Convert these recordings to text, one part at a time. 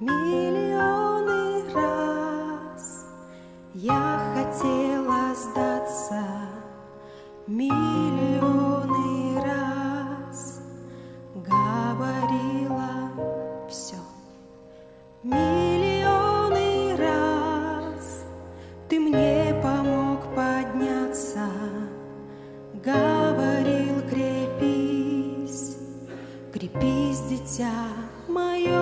Million життя моє.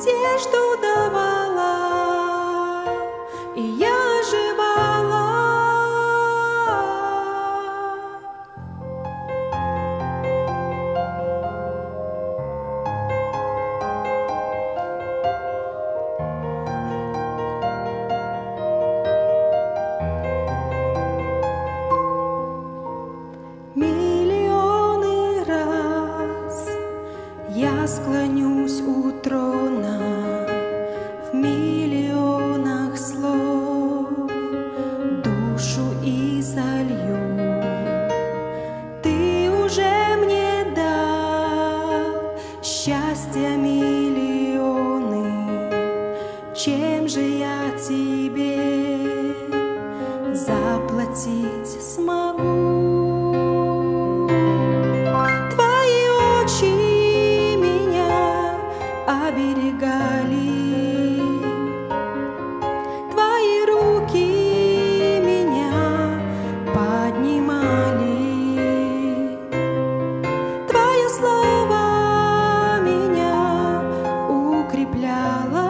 надежду давала, и я оживала. Миллионы раз я склоню Счастья миллионы, чем же я тебе заплатить смогу? гуляла.